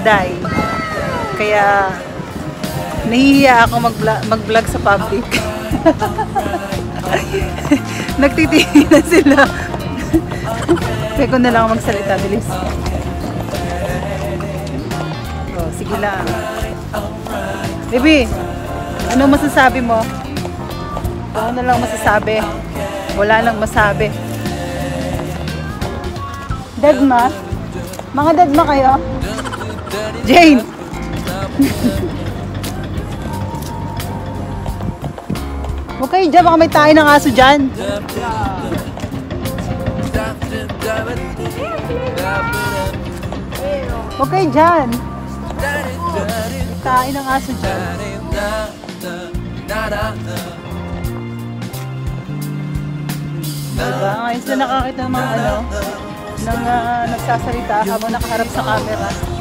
Inday. Kaya, nahihiya ako mag-vlog, mag-vlog sa public. Nagtitingin sila. Kaya na lang magsalita, bilis. Oh, sige lang. Baby, ano masasabi mo? Ano na lang masasabi? Wala lang masabi. Deadma? Mga deadma kayo? Jane! Huwag kayo dyan, baka may tayo ng aso dyan. Huwag kayo dyan. Tayo ng aso dyan. Diba? Ngayon sila nakakita ng mga ano, ng ah, nagsasalita habang nakaharap sa camera.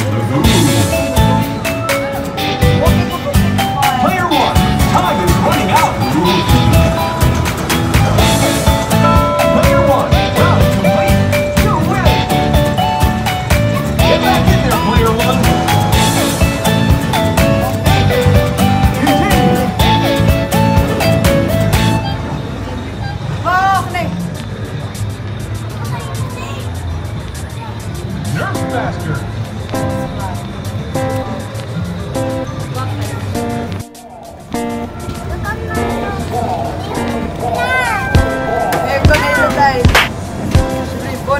Ooh.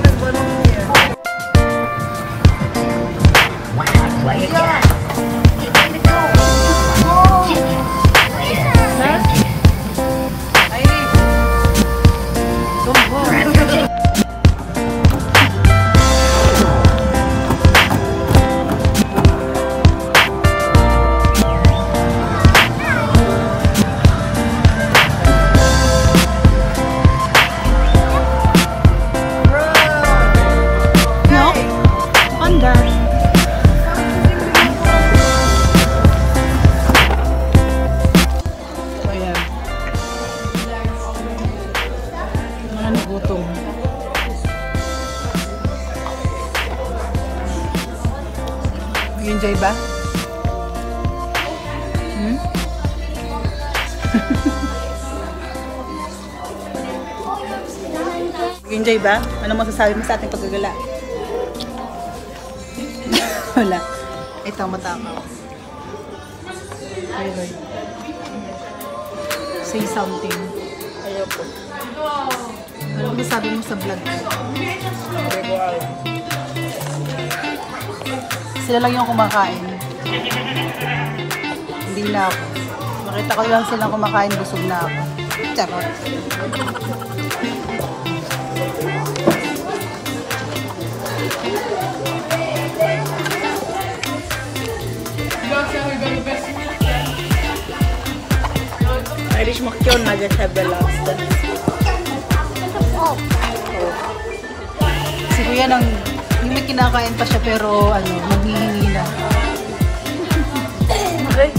buenas, buenas. gutom. Nag-enjoy ba? Hmm? Nag-enjoy ba? Ano masasabi mo sa ating paggagala? Wala. Ito, matama. Say something. Ano masasabi mo sa vlog. Sila lang yung kumakain. Hindi na ako. Makita ko lang silang kumakain, busog na ako. Charot. Irish makiyon na dyan have the last Kuya nang, yung may kinakain pa siya pero ano, maghihingi na. Okay.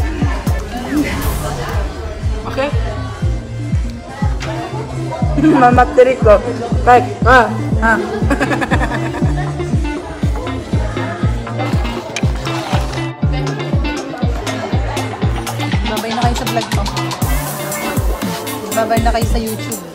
Okay. Mama ko. Like, ah, ah. Babay na kayo sa vlog ko. Babay na kayo sa YouTube.